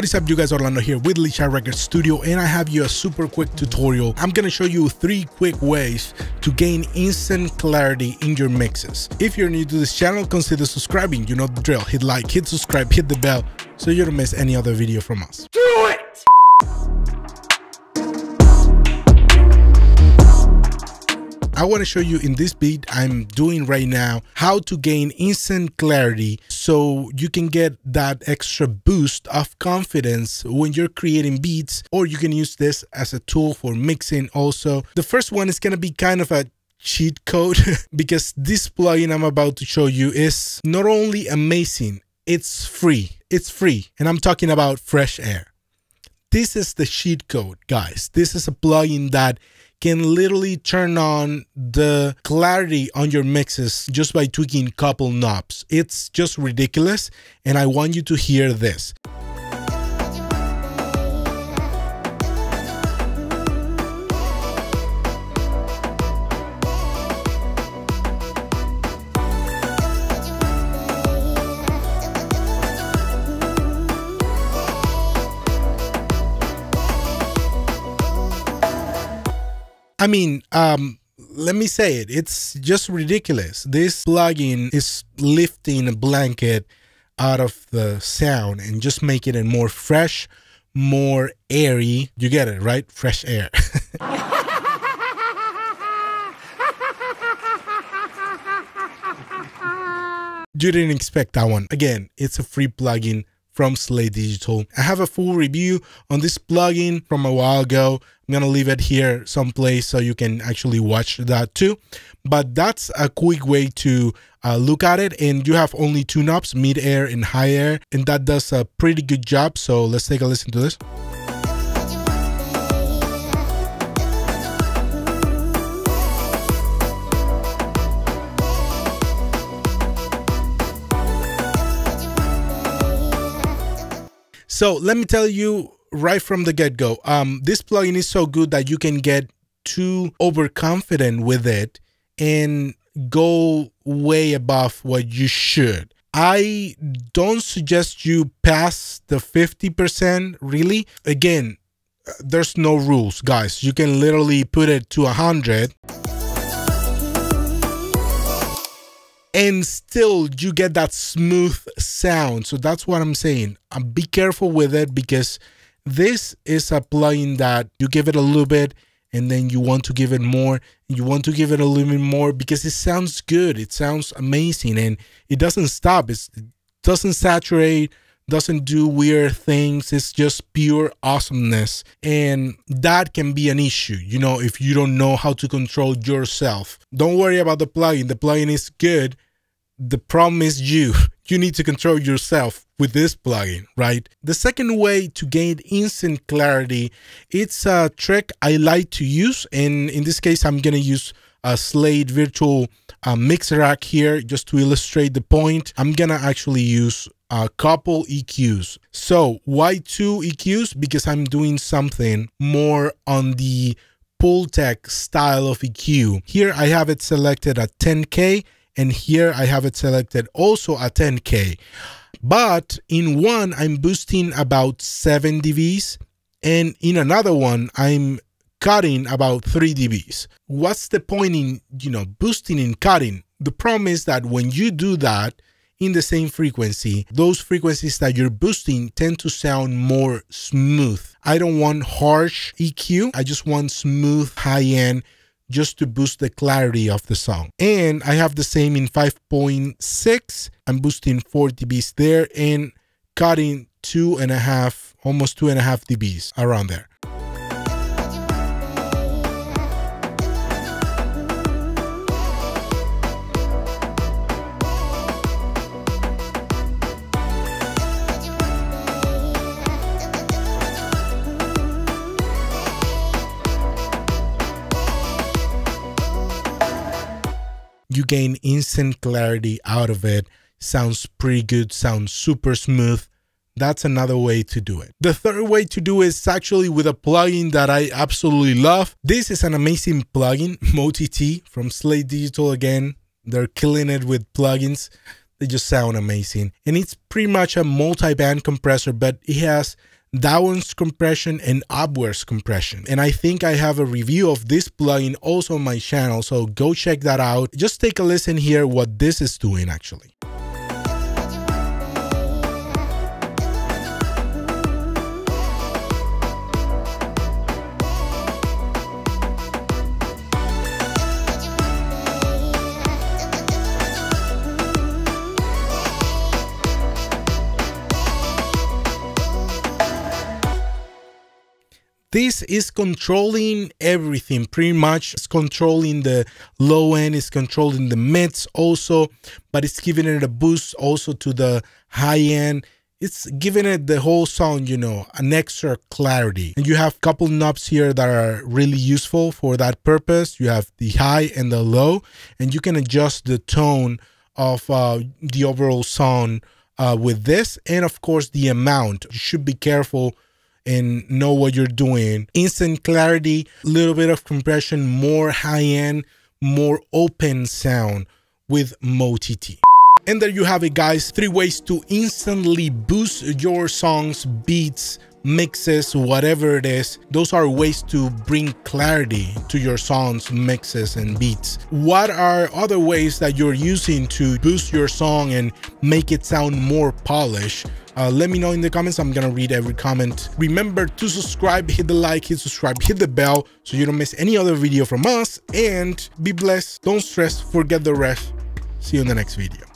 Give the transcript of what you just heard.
What is up you guys Orlando here with Elisha Record Studio and I have you a super quick tutorial. I'm gonna show you three quick ways to gain instant clarity in your mixes. If you're new to this channel consider subscribing, you know the drill. Hit like, hit subscribe, hit the bell so you don't miss any other video from us. Do it! I want to show you in this beat I'm doing right now how to gain instant clarity so you can get that extra boost of confidence when you're creating beats or you can use this as a tool for mixing also. The first one is going to be kind of a cheat code because this plugin I'm about to show you is not only amazing, it's free. It's free. And I'm talking about Fresh Air. This is the cheat code, guys. This is a plugin that can literally turn on the clarity on your mixes just by tweaking a couple knobs. It's just ridiculous and I want you to hear this. I mean, um, let me say it. It's just ridiculous. This plugin is lifting a blanket out of the sound and just making it more fresh, more airy. You get it, right? Fresh air. you didn't expect that one. Again, it's a free plugin from Slate Digital. I have a full review on this plugin from a while ago. I'm gonna leave it here someplace so you can actually watch that too. But that's a quick way to uh, look at it. And you have only two knobs, mid air and high air, and that does a pretty good job. So let's take a listen to this. So let me tell you right from the get go, um, this plugin is so good that you can get too overconfident with it and go way above what you should. I don't suggest you pass the 50% really. Again, there's no rules, guys. You can literally put it to 100 and still you get that smooth sound. So that's what I'm saying. Um, be careful with it because this is a plugin that you give it a little bit and then you want to give it more you want to give it a little bit more because it sounds good it sounds amazing and it doesn't stop it's, it doesn't saturate doesn't do weird things it's just pure awesomeness and that can be an issue you know if you don't know how to control yourself don't worry about the plugin the plugin is good the problem is you. You need to control yourself with this plugin, right? The second way to gain instant clarity, it's a trick I like to use. And in this case, I'm to use a Slate virtual uh, mix rack here just to illustrate the point. I'm to actually use a couple EQs. So why two EQs? Because I'm doing something more on the Pultec style of EQ. Here I have it selected at 10K and here I have it selected also at 10K. But in one, I'm boosting about 7 dBs, and in another one, I'm cutting about 3 dBs. What's the point in, you know, boosting and cutting? The problem is that when you do that in the same frequency, those frequencies that you're boosting tend to sound more smooth. I don't want harsh EQ. I just want smooth high end just to boost the clarity of the song. And I have the same in 5.6. I'm boosting 4 dBs there and cutting two and a half, almost two and a half dBs around there. You gain instant clarity out of it. Sounds pretty good, sounds super smooth. That's another way to do it. The third way to do it is actually with a plugin that I absolutely love. This is an amazing plugin, MoTT from Slate Digital again. They're killing it with plugins. they just sound amazing. And it's pretty much a multi-band compressor, but it has downwards compression and upwards compression. And I think I have a review of this plugin also on my channel, so go check that out. Just take a listen here what this is doing actually. This is controlling everything pretty much. It's controlling the low end it's controlling the mids also but it's giving it a boost also to the high end. It's giving it the whole sound you know an extra clarity. And you have a couple knobs here that are really useful for that purpose. You have the high and the low and you can adjust the tone of uh, the overall sound uh, with this and of course the amount. You should be careful and know what you're doing. Instant clarity, little bit of compression, more high end, more open sound with MoTT. And there you have it guys, three ways to instantly boost your songs, beats, mixes, whatever it is. Those are ways to bring clarity to your songs, mixes, and beats. What are other ways that you're using to boost your song and make it sound more polished? Uh, let me know in the comments. I'm gonna read every comment. Remember to subscribe, hit the like, hit subscribe, hit the bell so you don't miss any other video from us. And be blessed, don't stress, forget the rest. See you in the next video.